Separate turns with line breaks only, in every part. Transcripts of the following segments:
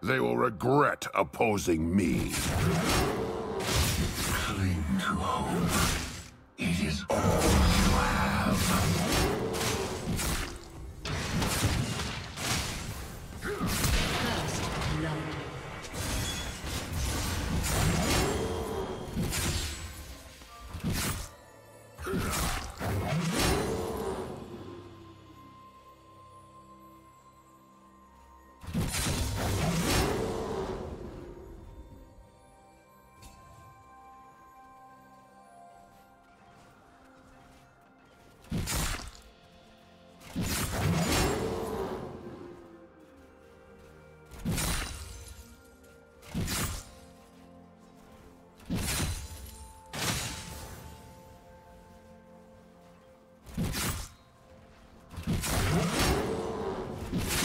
They will regret opposing me.
Cling to hope. It is all you have.
First blood.
You made your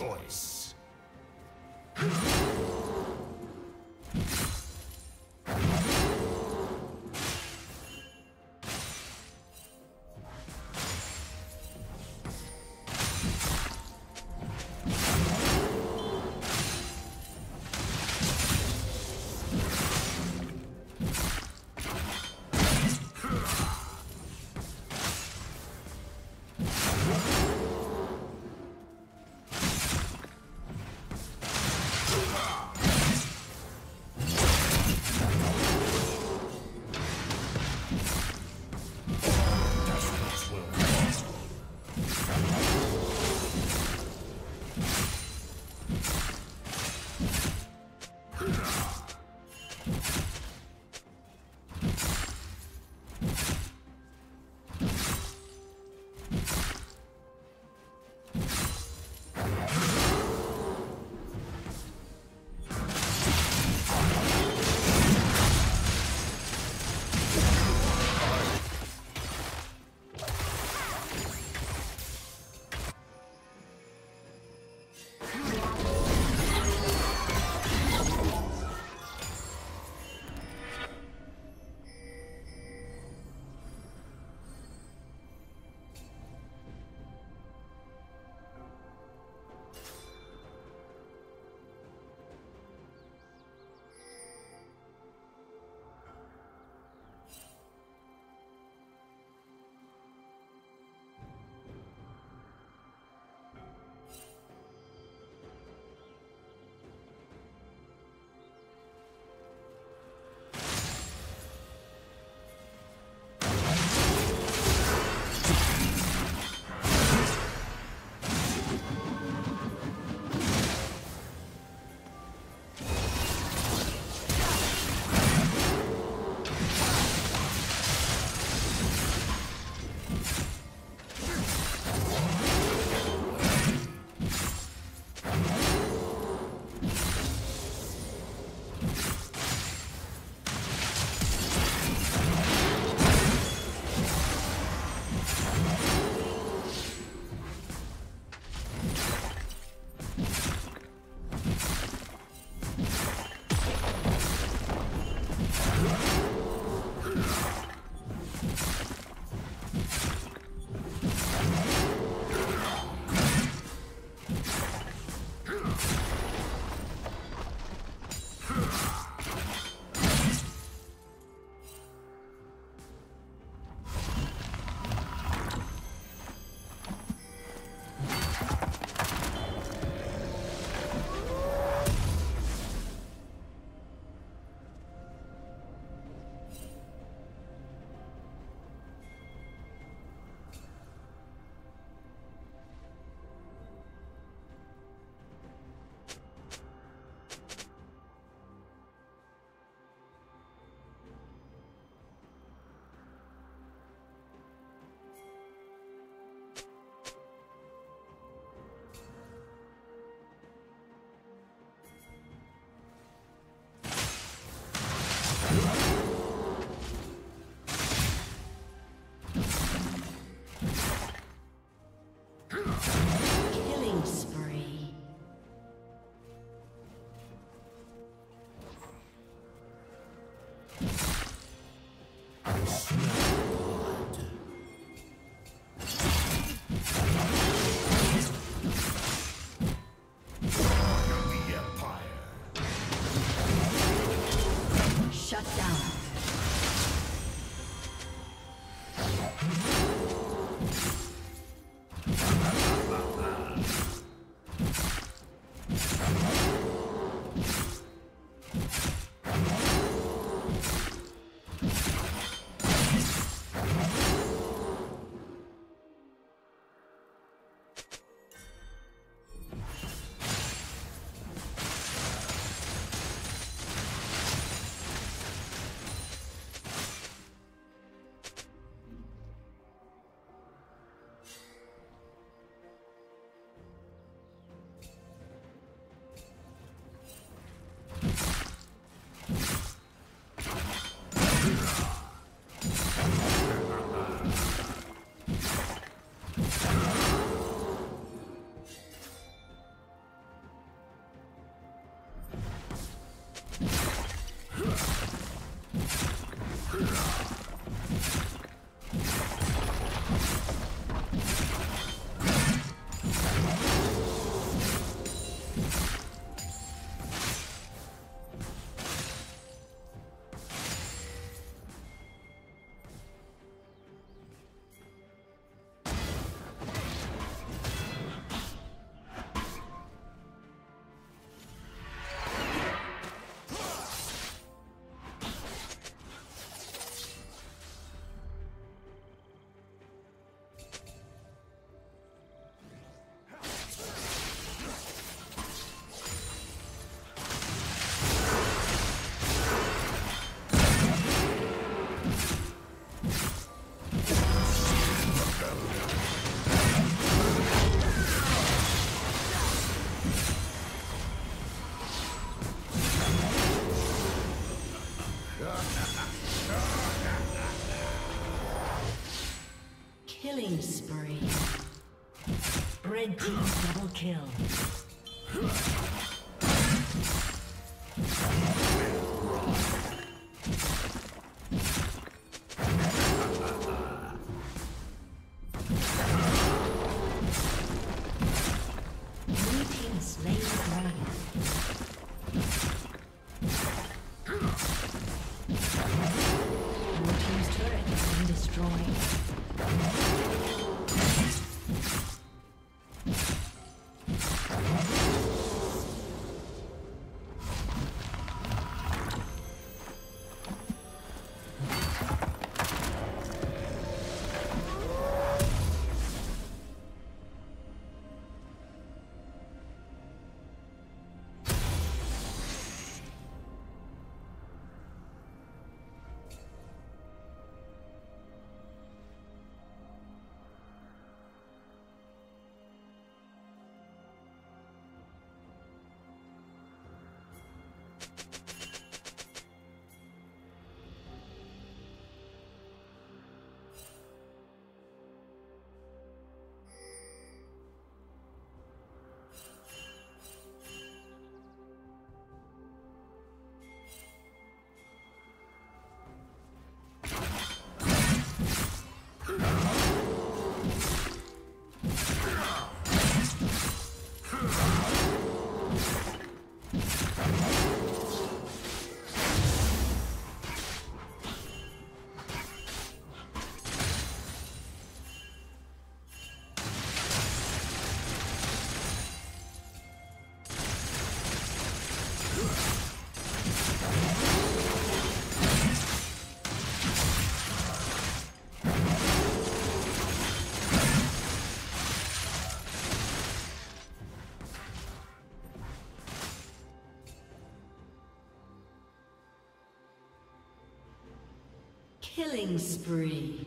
choice.
been destroyed. Killing spree.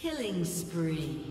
Killing spree.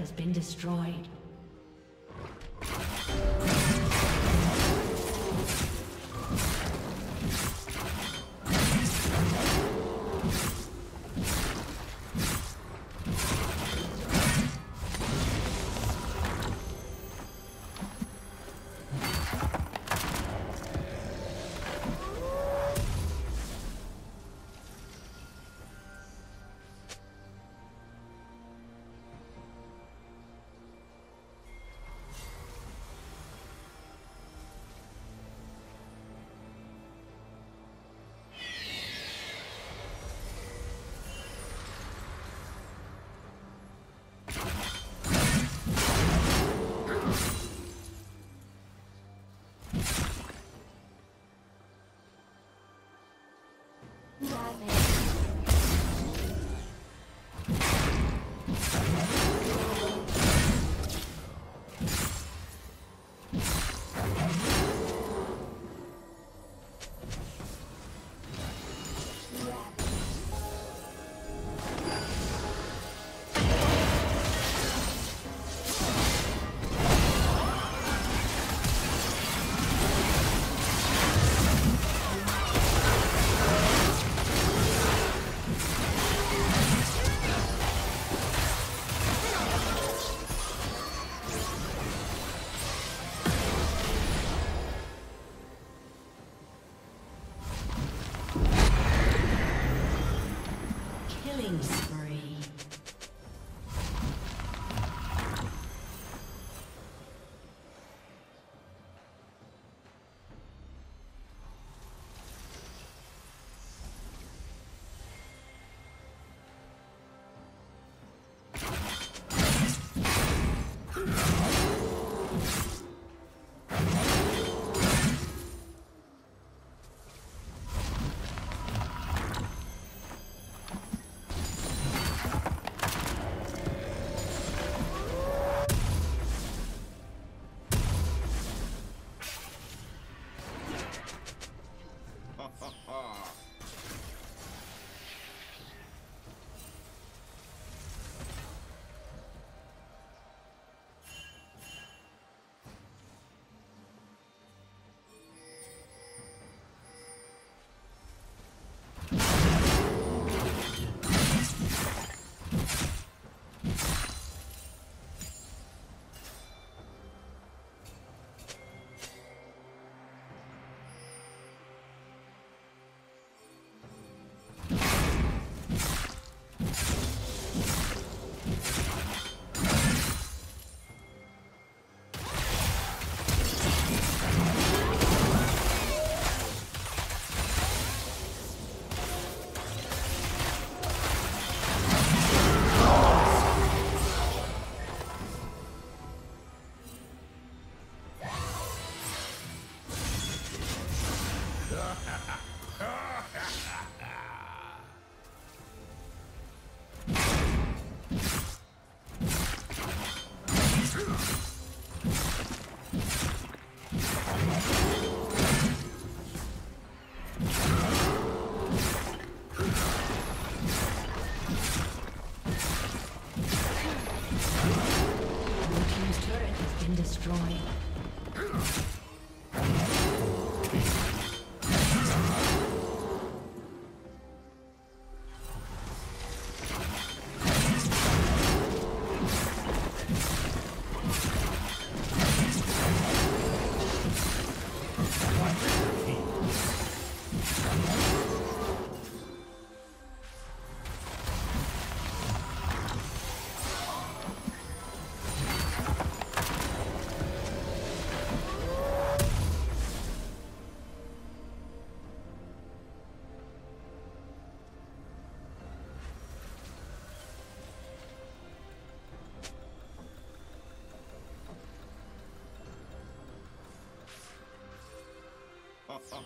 Has been destroyed. ha ha ha! Thank you. Been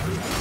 Shut down.